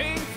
King